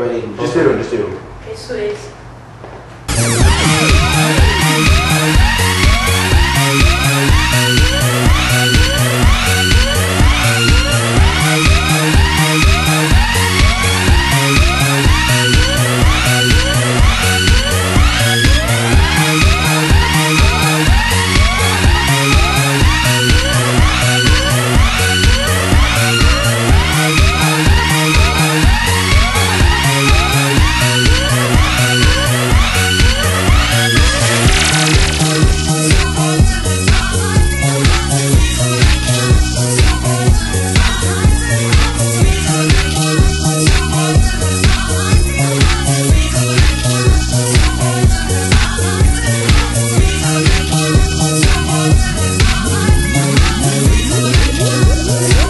In. Just do it, just do es. Woo!